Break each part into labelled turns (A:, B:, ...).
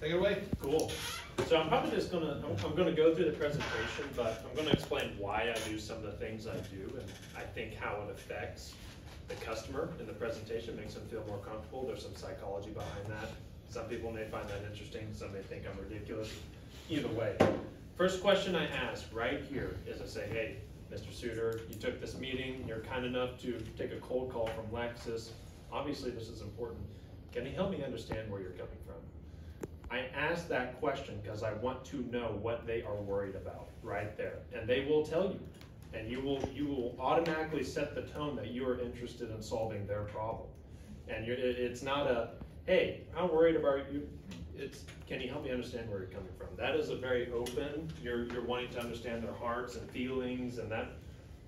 A: Take it away.
B: Cool. So I'm probably just gonna, I'm, gonna go through the presentation, but I'm gonna explain why I do some of the things I do, and I think how it affects the customer in the presentation, makes them feel more comfortable. There's some psychology behind that. Some people may find that interesting, some may think I'm ridiculous. Either way, first question I ask right here is I say, hey, Mr. Suter, you took this meeting, you're kind enough to take a cold call from Lexus. Obviously, this is important. Can you help me understand where you're coming from? I ask that question because I want to know what they are worried about right there. And they will tell you. And you will you will automatically set the tone that you are interested in solving their problem. And it's not a, hey, I'm worried about you. It's, can you help me understand where you're coming from? That is a very open, you're, you're wanting to understand their hearts and feelings and that,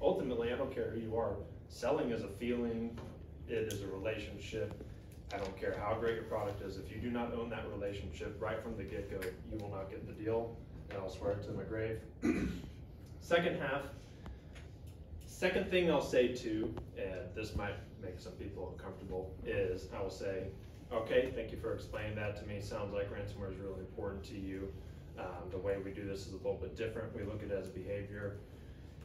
B: ultimately, I don't care who you are, selling is a feeling, it is a relationship, I don't care how great your product is, if you do not own that relationship right from the get-go, you will not get the deal, and I'll swear it to my grave. Second half, second thing I'll say too, and this might make some people uncomfortable, is I will say, okay, thank you for explaining that to me, sounds like ransomware is really important to you. Um, the way we do this is a little bit different, we look at it as behavior.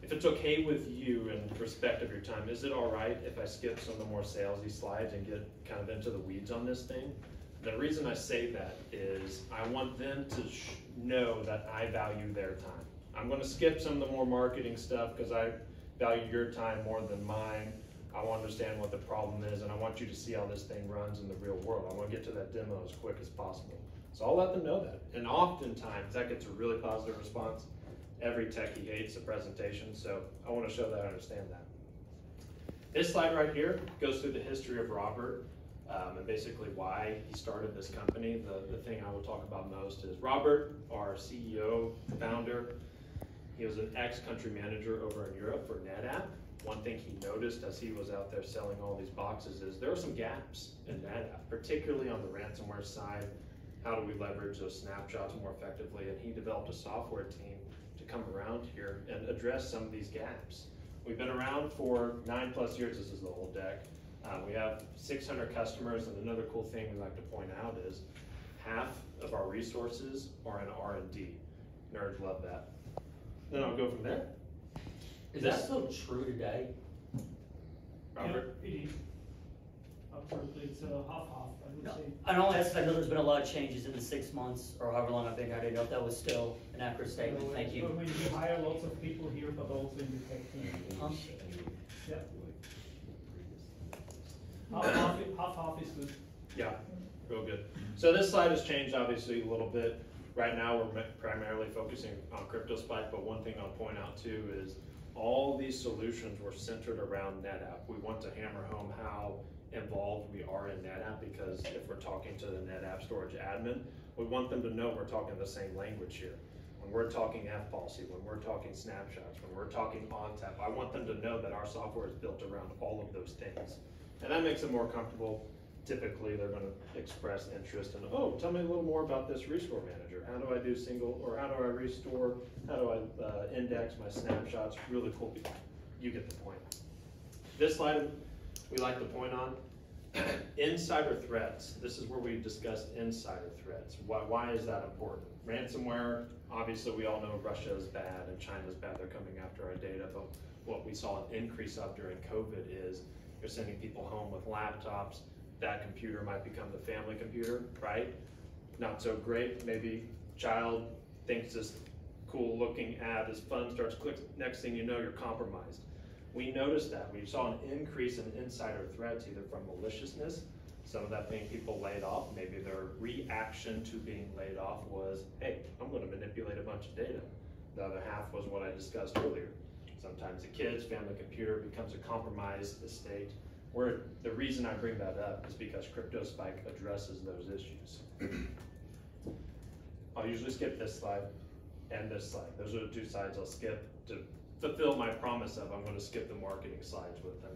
B: If it's okay with you in respect of your time, is it all right if I skip some of the more salesy slides and get kind of into the weeds on this thing? The reason I say that is I want them to know that I value their time. I'm going to skip some of the more marketing stuff because I value your time more than mine. I want to understand what the problem is and I want you to see how this thing runs in the real world. I want to get to that demo as quick as possible. So I'll let them know that. And oftentimes that gets a really positive response every techie hates a presentation, so I want to show that I understand that. This slide right here goes through the history of Robert um, and basically why he started this company. The, the thing I will talk about most is Robert, our CEO, founder, he was an ex-country manager over in Europe for NetApp. One thing he noticed as he was out there selling all these boxes is there are some gaps in NetApp, particularly on the ransomware side. How do we leverage those snapshots more effectively? And he developed a software team come around here and address some of these gaps. We've been around for nine plus years. This is the old deck. Uh, we have 600 customers, and another cool thing we like to point out is half of our resources are in R&D. Nerds love that. Then I'll go from there.
C: Is this, that still true today?
B: Robert?
D: Yeah, it is. Absolutely, uh, half-half, I would
C: No,
D: say.
C: I don't ask, I know there's been a lot of changes in the six months or however long I've been here. I didn't know if that was still an accurate statement.
D: So,
C: Thank
D: so
C: you.
D: We we hire lots of people here, but also in the tech team.
C: Huh?
D: Yeah. Half, half, half, half is good.
B: Yeah, real good. So this slide has changed obviously a little bit. Right now, we're primarily focusing on CryptoSpike, but one thing I'll point out too is all these solutions were centered around NetApp. We want to hammer home how involved we are in NetApp because if we're talking to the NetApp storage admin, we want them to know we're talking the same language here. When we're talking F policy, when we're talking snapshots, when we're talking ONTAP, I want them to know that our software is built around all of those things. And that makes them more comfortable. Typically, they're going to express interest in, oh, tell me a little more about this restore manager. How do I do single, or how do I restore? How do I uh, index my snapshots? Really cool. You get the point. This slide we like to point on. insider threats. This is where we discussed insider threats. Why, why is that important? Ransomware, obviously we all know Russia is bad and China is bad. They're coming after our data. But what we saw an increase of during COVID is you're sending people home with laptops. That computer might become the family computer, right? Not so great. Maybe child thinks this cool looking ad is fun, starts clicking. Next thing you know, you're compromised. We noticed that. We saw an increase in insider threats, either from maliciousness, some of that being people laid off. Maybe their reaction to being laid off was, hey, I'm going to manipulate a bunch of data. The other half was what I discussed earlier. Sometimes the kids, family computer becomes a compromised estate. Where the reason I bring that up is because CryptoSpike addresses those issues. I'll usually skip this slide and this slide. Those are the two slides I'll skip to fulfill my promise of I'm going to skip the marketing slides with them.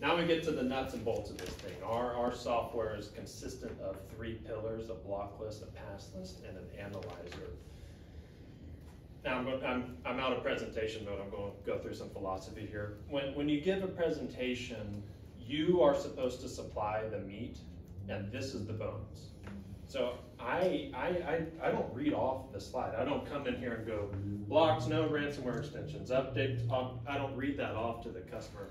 B: Now we get to the nuts and bolts of this thing. Our, our software is consistent of three pillars, a block list, a pass list, and an analyzer. Now I'm, I'm, I'm out of presentation mode. I'm going to go through some philosophy here. When, when you give a presentation, you are supposed to supply the meat, and this is the bones. So I, I, I, I don't read off the slide. I don't come in here and go, blocks, no ransomware extensions, update, I don't read that off to the customer.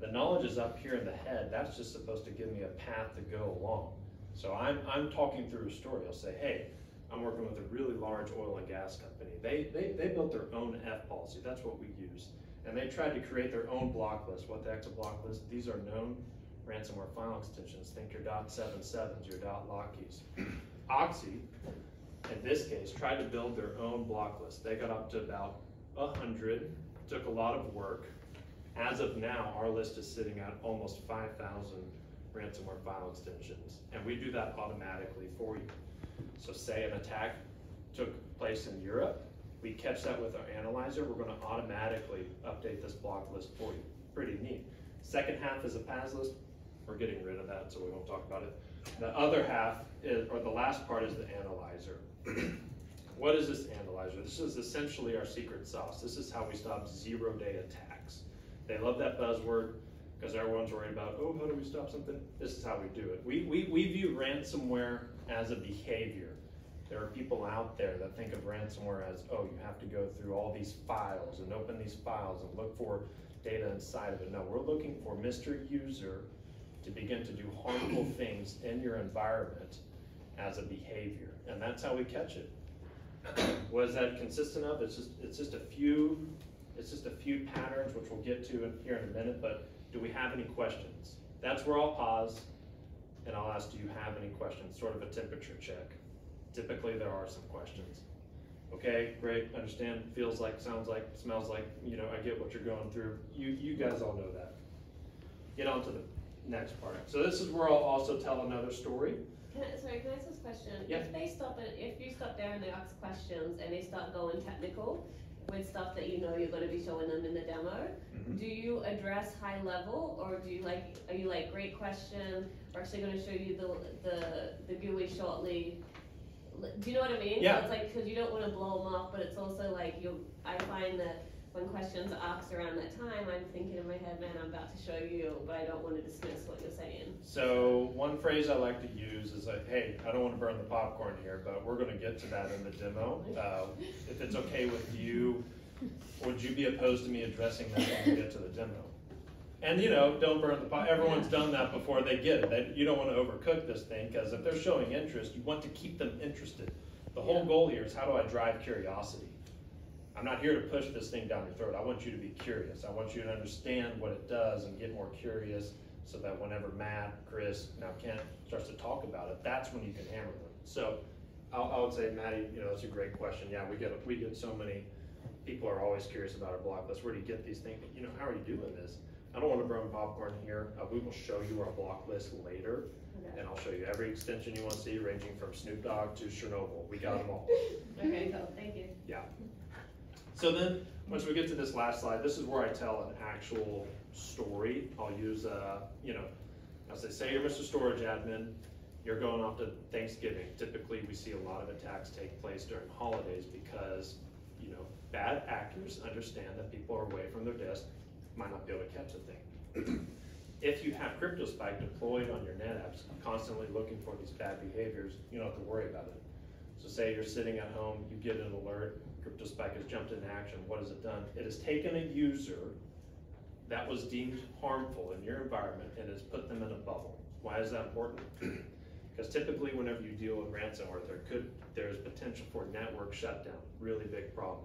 B: The knowledge is up here in the head, that's just supposed to give me a path to go along. So I'm, I'm talking through a story, I'll say, hey, I'm working with a really large oil and gas company. They, they, they built their own F policy, that's what we use. And they tried to create their own block list. What the heck's a block list? These are known ransomware file extensions. Think your dot seven sevens, your dot lock keys. Oxy, in this case, tried to build their own block list. They got up to about a hundred, took a lot of work. As of now, our list is sitting at almost five thousand ransomware file extensions, and we do that automatically for you. So say an attack took place in Europe, we catch that with our analyzer, we're gonna automatically update this block list for you. Pretty neat. Second half is a pass list, we're getting rid of that, so we won't talk about it. The other half is, or the last part is the analyzer. what is this analyzer? This is essentially our secret sauce. This is how we stop zero day attacks. They love that buzzword because everyone's worried about, oh, how do we stop something? This is how we do it. We, we, we view ransomware as a behavior. There are people out there that think of ransomware as, oh, you have to go through all these files and open these files and look for data inside of it. No, we're looking for Mr. User to begin to do harmful things in your environment as a behavior. And that's how we catch it. what is that consistent of? It's just it's just a few it's just a few patterns which we'll get to in, here in a minute, but do we have any questions? That's where I'll pause and I'll ask, do you have any questions? Sort of a temperature check. Typically there are some questions. Okay, great, understand, feels like, sounds like, smells like, you know, I get what you're going through. You you guys all know that. Get on to the next part. So this is where I'll also tell another story.
A: Can I, sorry, can I ask this question?
B: Yeah.
A: If they stop it, if you stop there and they ask questions and they start going technical with stuff that you know you're gonna be showing them in the demo,
B: Mm-hmm.
A: do you address high level or do you like, are you like, great question, we're actually gonna show you the, the, the GUI shortly? Do you know what I mean? So
B: Yeah.
A: It's like, cause you don't wanna blow them off, but it's also like you, I find that when questions are asked around that time, I'm thinking in my head, man, I'm about to show you, but I don't wanna dismiss what you're saying.
B: So one phrase I like to use is like, hey, I don't want to burn the popcorn here, but we're going to get to that in the demo. Uh, if it's okay with you, would you be opposed to me addressing that when we get to the demo? And you know, don't burn the pot. Everyone's done that before they get it. They, you don't want to overcook this thing because if they're showing interest, you want to keep them interested. The whole
A: Yeah.
B: goal here is how do I drive curiosity? I'm not here to push this thing down your throat. I want you to be curious. I want you to understand what it does and get more curious so that whenever Matt, Chris, now Kent starts to talk about it, that's when you can hammer them. So I, would say, Maddie, you know, that's a great question. Yeah, we get, we get so many, people are always curious about our block list. Where do you get these things? You know, how are you doing this? I don't want to burn popcorn here. Uh, we will show you our block list later
A: Okay.
B: and I'll show you every extension you want to see ranging from Snoop Dogg to Chernobyl. We got them all.
A: Okay, cool, thank you.
B: So then, once we get to this last slide, this is where I tell an actual story. I'll use, uh, you know, I'll say, say you're Mr. Storage Admin, you're going off to Thanksgiving. Typically, we see a lot of attacks take place during holidays because, you know, bad actors understand that people are away from their desk, might not be able to catch a thing. If you have CryptoSpike deployed on your NetApps, constantly looking for these bad behaviors, you don't have to worry about it. So say you're sitting at home, you get an alert, CryptoSpike has jumped into action, what has it done? It has taken a user that was deemed harmful in your environment and has put them in a bubble. Why is that important? Because typically whenever you deal with ransomware, there could, there's potential for network shutdown, really big problem.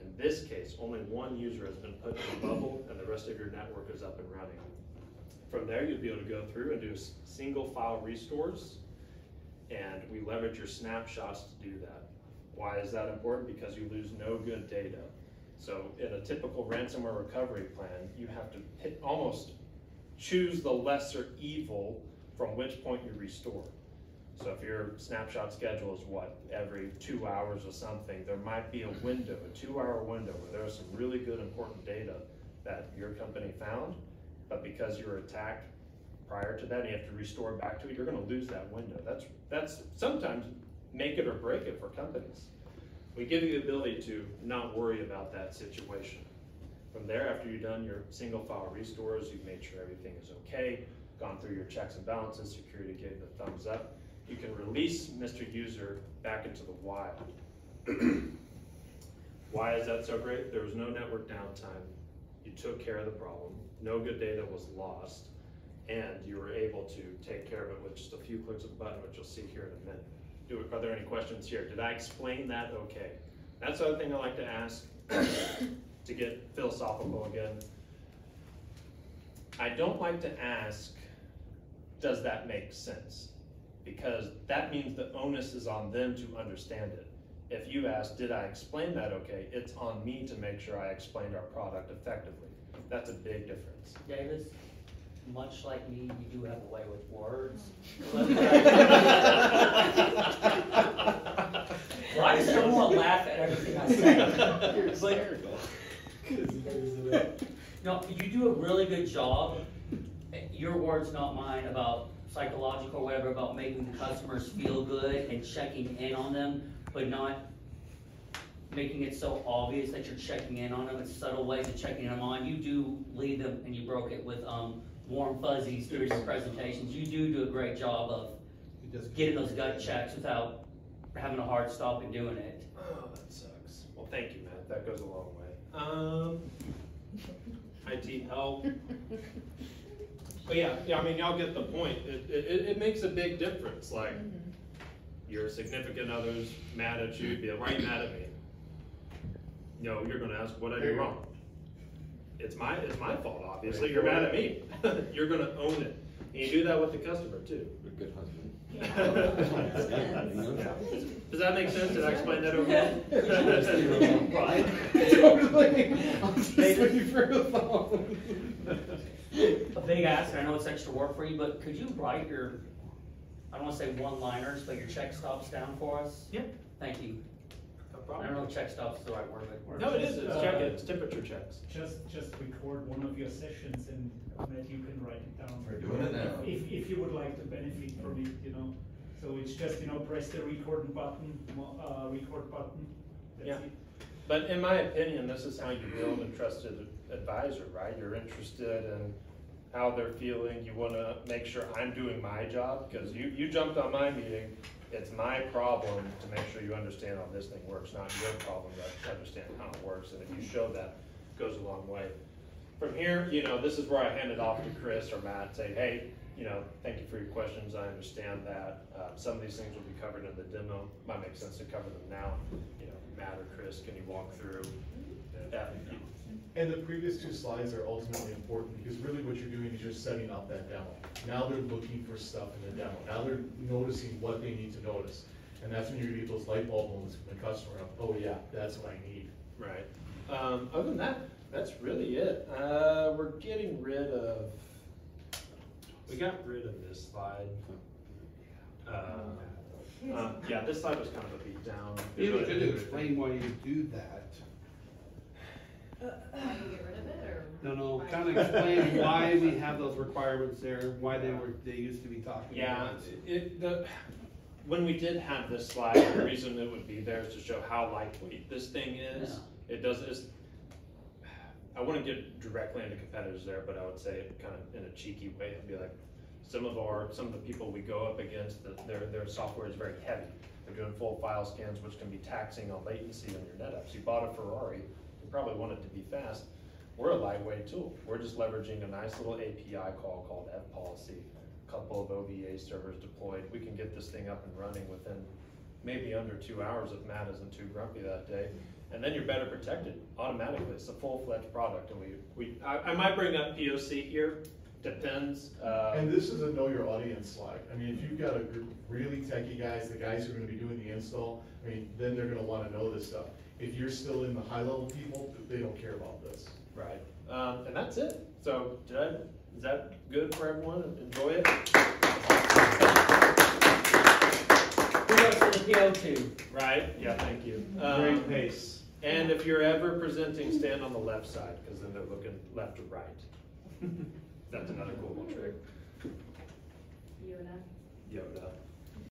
B: In this case, only one user has been put in a bubble and the rest of your network is up and running. From there, you'll be able to go through and do single file restores and we leverage your snapshots to do that. Why is that important? Because you lose no good data. So in a typical ransomware recovery plan, you have to hit, almost choose the lesser evil from which point you restore. So if your snapshot schedule is what, every two hours or something, there might be a window, a two-hour window where there's some really good important data that your company found, but because you were attacked prior to that, you have to restore back to it, you're gonna lose that window. That's, that's sometimes make it or break it for companies. We give you the ability to not worry about that situation. From there, after you've done your single file restores, you've made sure everything is okay, gone through your checks and balances, security gave the thumbs up, you can release Mr. User back into the wild. Why is that so great? There was no network downtime. You took care of the problem. No good data was lost. And you were able to take care of it with just a few clicks of a button, which you'll see here in a minute. Do, are there any questions here? Did I explain that okay? That's the other thing I like to ask, to get philosophical again. I don't like to ask, does that make sense? Because that means the onus is on them to understand it. If you ask, did I explain that okay, it's on me to make sure I explained our product effectively. That's a big difference.
C: Davis, much like me, you do have a way with words. Why does everyone laugh at everything I say?
E: You're hysterical.
C: No, you do a really good job, your words, not mine, about psychological, or whatever, about making the customers feel good and checking in on them, but not making it so obvious that you're checking in on them, it's subtle ways of checking them on. You do lead them, and you broke it with, um, warm fuzzies through your presentations. You do do a great job of getting those gut checks without having a hard stop and doing it.
B: Oh, that sucks. Well, thank you, Matt. That goes a long way. Um, IT help. But yeah, yeah, I mean, y'all get the point. It, it, it makes a big difference. Like, your significant other's mad at you, be like, why are you mad at me? No, you're gonna ask, what I do wrong? It's my, it's my fault, obviously. You're mad at me. You're gonna own it. And you do that with the customer too.
E: A good husband.
B: Does that make sense? Did I explain that okay?
E: Totally. I'm just looking for the phone.
C: A big ask, and I know it's extra work for you, but could you write your, I don't wanna say one-liners, but your check stops down for us?
B: Yeah.
C: Thank you.
B: No
C: I don't know if check stop's the right word, but.
B: No, it is, it's check, it's temperature checks.
D: Just, just record one of your sessions and that you can write it down.
E: We're doing it now.
D: If, if you would like to benefit from it, you know, so it's just, you know, press the record button, uh, record button, that's
B: Yeah.
D: it.
B: But in my opinion, this is how you build a trusted advisor, right? You're interested in how they're feeling, you wanna make sure I'm doing my job, cause you, you jumped on my meeting. It's my problem to make sure you understand how this thing works, not your problem to understand how it works, and if you show that, it goes a long way. From here, you know, this is where I hand it off to Chris or Matt, say, hey, you know, thank you for your questions, I understand that. Uh, some of these things will be covered in the demo, might make sense to cover them now. You know, Matt or Chris, can you walk through that?
F: And the previous two slides are ultimately important, because really what you're doing is you're setting up that demo. Now they're looking for stuff in the demo, now they're noticing what they need to notice. And that's when you get those light bulb moments from the customer, of, oh yeah, that's what I need.
B: Right. Um, other than that, that's really it. Uh, we're getting rid of, we got rid of this slide. Uh, um, yeah, this slide was kind of a beat down.
G: Maybe we could explain why you do that.
A: How you get rid of it, or?
G: No, no, kind of explain why we have those requirements there, why they were, they used to be talking
B: Yeah,
G: about.
B: it, the, when we did have this slide, the reason it would be there is to show how lightweight this thing is. It does, it's, I wouldn't get directly into competitors there, but I would say it kind of in a cheeky way, it'd be like, some of our, some of the people we go up against, the- their, their software is very heavy. They're doing full file scans, which can be taxing on latency on your NetApps. You bought a Ferrari, you probably want it to be fast. We're a lightweight tool. We're just leveraging a nice little API call called F-Policy. A Couple of OVA servers deployed. We can get this thing up and running within maybe under two hours if Matt isn't too grumpy that day. And then you're better protected automatically. It's a full-fledged product and we, we, I, I might bring up POC here, depends. uh,
F: And this is a know your audience slide. I mean, if you've got a group, of really techie guys, the guys who are gonna be doing the install, I mean, then they're gonna wanna know this stuff. If you're still in the high level people, they don't care about this.
B: Right, um, and that's it. So, did I, is that good for everyone? Enjoy it?
C: Who goes to the PO two?
B: Right, yeah, thank you.
G: Great
B: Um,
G: pace.
B: And if you're ever presenting, stand on the left side, because then they're looking left to right. That's another cool little trick.
A: Yoda.
B: Yoda.